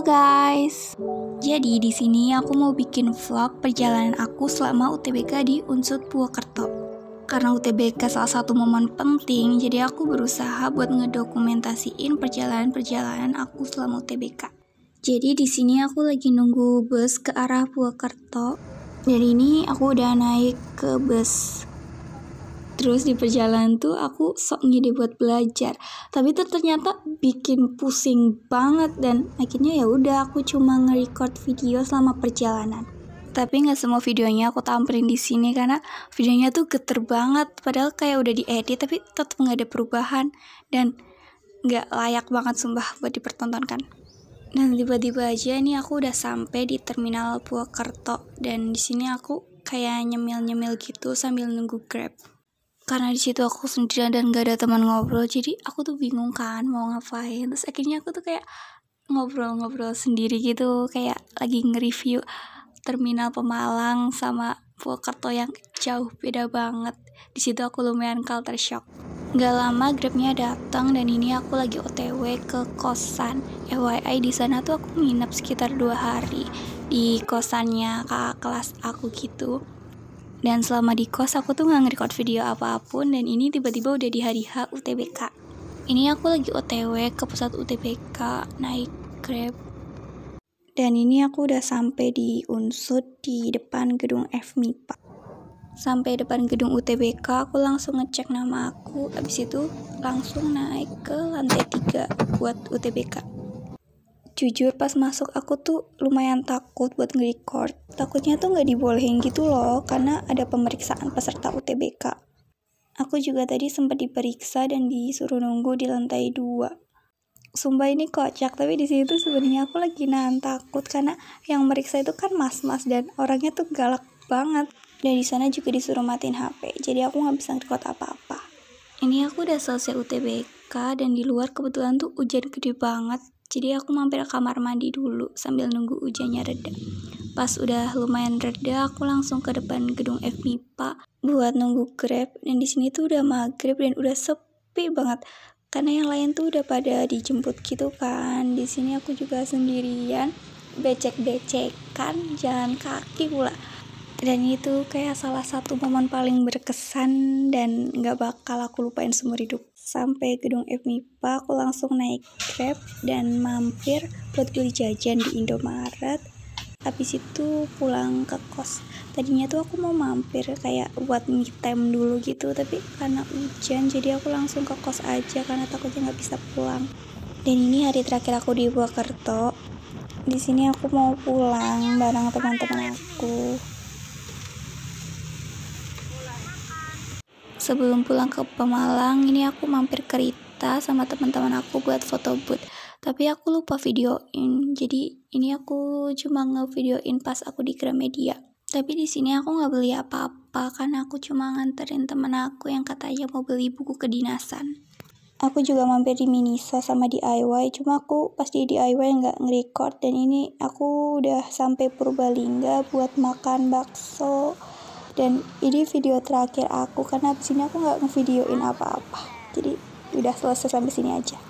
Guys. Jadi di sini aku mau bikin vlog perjalanan aku selama UTBK di Unsud Purwokerto. Karena UTBK salah satu momen penting, jadi aku berusaha buat ngedokumentasiin perjalanan-perjalanan aku selama UTBK. Jadi di sini aku lagi nunggu bus ke arah Purwokerto. Dan ini aku udah naik ke bus Terus di perjalanan tuh aku sok ngide buat belajar. Tapi tuh ternyata bikin pusing banget dan akhirnya ya udah aku cuma nge-record video selama perjalanan. Tapi nggak semua videonya aku tampilin di sini karena videonya tuh geter banget. Padahal kayak udah diedit tapi tetap nggak ada perubahan dan nggak layak banget sumpah buat dipertontonkan. Dan tiba-tiba aja nih aku udah sampai di terminal Purwokerto dan di sini aku kayak nyemil-nyemil gitu sambil nunggu Grab karena di situ aku sendirian dan gak ada teman ngobrol jadi aku tuh bingung kan mau ngapain. Terus akhirnya aku tuh kayak ngobrol-ngobrol sendiri gitu kayak lagi nge-review terminal Pemalang sama Purwokerto yang jauh beda banget. Di situ aku lumayan culture shock. Gak lama grabnya datang dan ini aku lagi OTW ke kosan. FYI di sana tuh aku nginep sekitar dua hari di kosannya kakak kelas aku gitu dan selama di kos aku tuh nggak nge-record video apa pun dan ini tiba-tiba udah di hari H UTBK. Ini aku lagi OTW ke pusat UTBK naik Grab. Dan ini aku udah sampai di Unsud di depan gedung FMIPA. Sampai depan gedung UTBK aku langsung ngecek nama aku, abis itu langsung naik ke lantai 3 buat UTBK jujur pas masuk aku tuh lumayan takut buat nge-record. Takutnya tuh nggak dibolehin gitu loh karena ada pemeriksaan peserta UTBK aku juga tadi sempat diperiksa dan disuruh nunggu di lantai 2 sumpah ini kocak tapi di situ sebenarnya aku lagi nahan takut karena yang meriksa itu kan mas-mas dan orangnya tuh galak banget. Dan di sana juga disuruh matiin HP jadi aku nggak bisa nge-record apa-apa. Ini aku udah selesai UTBK dan di luar kebetulan tuh hujan gede banget jadi aku mampir ke kamar mandi dulu sambil nunggu hujannya reda. Pas udah lumayan reda, aku langsung ke depan gedung FMIPA buat nunggu Grab. Dan di sini tuh udah maghrib dan udah sepi banget. Karena yang lain tuh udah pada dijemput gitu kan. Di sini aku juga sendirian, becek-becekan, jalan kaki pula dan itu kayak salah satu momen paling berkesan dan gak bakal aku lupain seumur hidup. Sampai gedung FMIPA aku langsung naik Grab dan mampir buat beli jajan di Indomaret. Habis itu pulang ke kos. Tadinya tuh aku mau mampir kayak buat me time dulu gitu tapi karena hujan jadi aku langsung ke kos aja karena takutnya nggak bisa pulang. Dan ini hari terakhir aku di Purwokerto. Di sini aku mau pulang bareng teman-teman aku sebelum pulang ke Pemalang ini aku mampir ke Rita sama teman-teman aku buat foto booth. Tapi aku lupa videoin. Jadi ini aku cuma ngevideoin pas aku di Gramedia. Tapi di sini aku nggak beli apa-apa karena aku cuma nganterin temen aku yang katanya mau beli buku kedinasan. Aku juga mampir di Minisa sama DIY cuma aku pas di DIY nggak nge-record. Dan ini aku udah sampai Purbalingga buat makan bakso dan ini video terakhir aku karena abis ini aku nggak ngevideoin apa-apa. Jadi udah selesai sampai sini aja